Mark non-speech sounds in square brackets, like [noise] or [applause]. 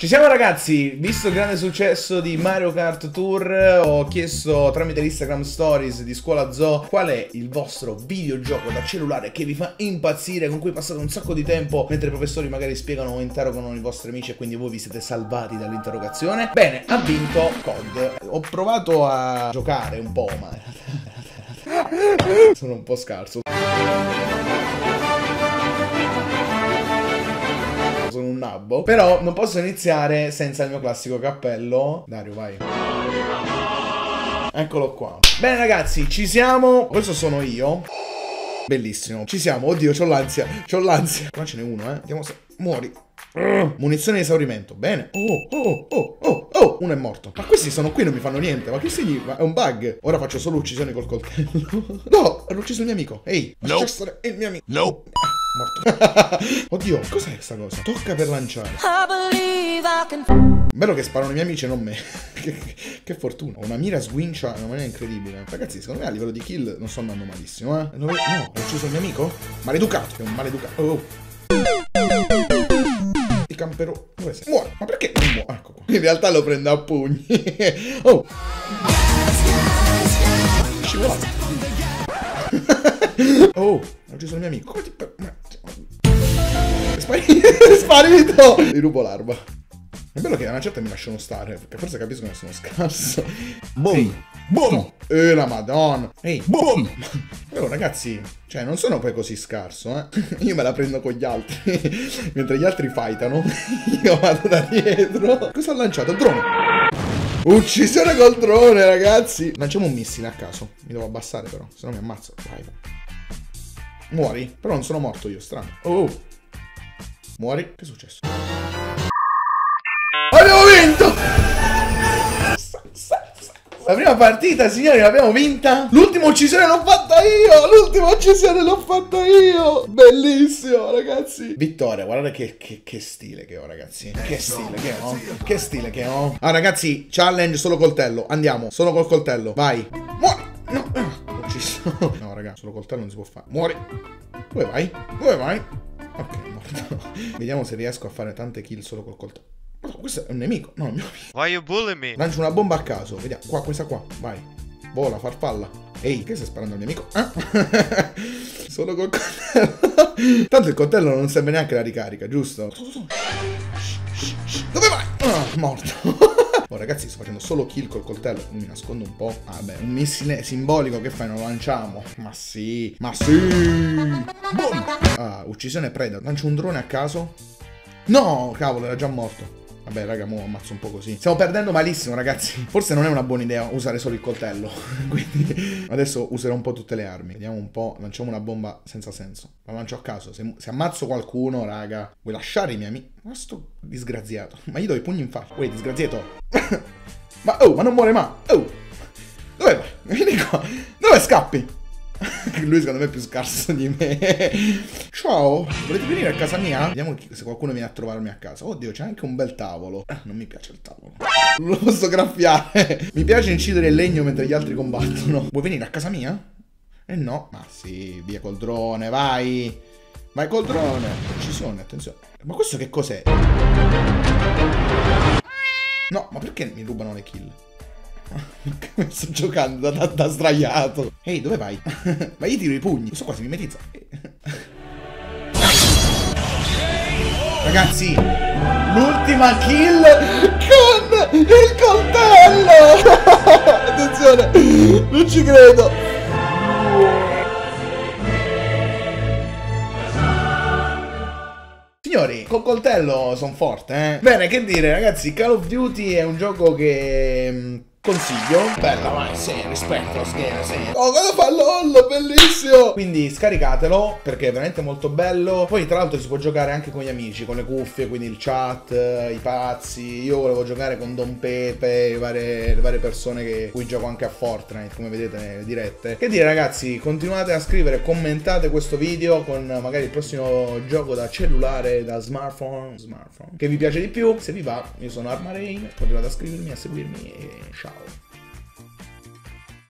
Ci siamo ragazzi, visto il grande successo di Mario Kart Tour, ho chiesto tramite l'Instagram Stories di Scuola Zoo qual è il vostro videogioco da cellulare che vi fa impazzire, con cui passate un sacco di tempo mentre i professori magari spiegano o interrogano i vostri amici e quindi voi vi siete salvati dall'interrogazione. Bene, ha vinto COD. Ho provato a giocare un po', ma [laughs] sono un po' scarso. Nabbo. Però non posso iniziare senza il mio classico cappello. Dario, vai. Eccolo qua. Bene ragazzi, ci siamo. Questo sono io. Bellissimo. Ci siamo. Oddio, c'ho l'ansia. C'ho l'ansia. Qua ce n'è uno, eh. Vediamo se... Muori. Uh, munizione di esaurimento. Bene. Oh, oh, oh, oh, oh. Uno è morto. Ma questi sono qui, non mi fanno niente. Ma che significa? È un bug. Ora faccio solo uccisioni col coltello. [laughs] no, hanno ucciso il mio amico. Ehi, no. è il mio amico. No. Morto. [laughs] Oddio, cos'è questa cosa? Tocca per lanciare. Bello che sparano i miei amici e non me. [laughs] che, che, fortuna. Ho una mira sguincia in una maniera incredibile. Ragazzi, secondo me a livello di kill non sto andando malissimo, eh. No, no ho ucciso il mio amico? Maleducato. È un maleducato. Oh. Ti camperò. Dove sei? Muore. Ma perché non muore? Ecco qua. In realtà lo prendo a pugni. [laughs] oh. Scivolato. oh, ho ucciso il mio amico. Come ti... È sparito! È [laughs] sparito! Ti rubo l'arma. È bello che a una certa mi lasciano stare, perché forse capisco che sono scarso. [laughs] Boom! Ehi. Boom! Eh, la madonna! Ehi! Boom! [laughs] Però ragazzi, cioè non sono poi così scarso, eh. Io me la prendo con gli altri. Mentre gli altri fightano, io vado da dietro. Cosa ha lanciato? Il drone! Uccisione col drone, ragazzi! Lanciamo un missile a caso. Mi devo abbassare però, se no mi ammazzo. Vai. Muori? Però non sono morto io, strano. Oh! Muori? Che è successo? Abbiamo vinto! La prima partita, signori, l'abbiamo vinta. L'ultima uccisione l'ho fatta io. L'ultima uccisione l'ho fatta io. Bellissimo, ragazzi. Vittoria, guardate che, che, che, stile che ho, ragazzi. Che stile che ho. Che stile che ho. Ah, ragazzi, challenge solo coltello. Andiamo, solo col coltello. Vai. Muori. No, ho ucciso. [laughs] No, raga, solo coltello non si può fare. Muori. Dove vai? Dove vai? Morto. [laughs] Vediamo se riesco a fare tante kill solo col coltello. Ma questo è un nemico. No, mio. Why you bully me? Lancio una bomba a caso. Vediamo. Qua, questa qua. Vai. Vola, farfalla. Ehi, che stai sparando al mio amico? Ah? [laughs] Solo col coltello. [laughs] Tanto il coltello non serve neanche la ricarica, giusto? Dove vai? Ah, morto. Oh ragazzi sto facendo solo kill col coltello Mi nascondo un po' Vabbè un missile simbolico che fai non lo lanciamo. Ma sì Ma sì. Boom. Ah uccisione preda Lancio un drone a caso? No cavolo era già morto Vabbè, raga, mo ammazzo un po' così. Stiamo perdendo malissimo, ragazzi. Forse non è una buona idea usare solo il coltello. [laughs] Quindi adesso userò un po' tutte le armi. Vediamo un po'. Lanciamo una bomba senza senso. La lancio a caso. Se, se ammazzo qualcuno, raga, vuoi lasciare i miei amici? Ma sto disgraziato. Ma io do i pugni in faccia. Uè, disgraziato. [laughs] ma oh, ma non muore mai. Oh. Dove vai? Vieni qua. Dove scappi? Lui secondo me è più scarso di me. [laughs] Ciao, volete venire a casa mia? Vediamo se qualcuno viene a trovarmi a casa. Oddio, c'è anche un bel tavolo. Eh, non mi piace il tavolo. Non [laughs] lo posso graffiare. mi piace incidere il legno mentre gli altri combattono. Vuoi venire a casa mia? Eh no. Ma sì, via col drone, vai. Vai col drone. Precisione, attenzione. Ma questo che cos'è? No, ma perché mi rubano le kill? [laughs] Sto giocando da, da, da sdraiato. Ehi, dove vai? [laughs] Ma io tiro i pugni. Questo qua si mimetizza. [laughs] Ragazzi, l'ultima kill con il coltello. Attenzione, non ci credo. Signori, col coltello sono forte, eh? Bene, che dire, ragazzi, Call of Duty è un gioco che mm, Consiglio. Bella, vai, sì, rispetto schiena, sì. Oh, cosa fa LOL, bellissimo! Quindi scaricatelo, perché è veramente molto bello. Poi, tra l'altro, si può giocare anche con gli amici, con le cuffie, quindi il chat, i pazzi. Io volevo giocare con Don Pepe, le varie, le varie persone che cui gioco anche a Fortnite, come vedete nelle dirette. Che dire, ragazzi, continuate a scrivere, commentate questo video con magari il prossimo gioco da cellulare, da smartphone, smartphone, che vi piace di più. Se vi va, io sono Arma Rain, continuate a scrivermi, a seguirmi e ciao.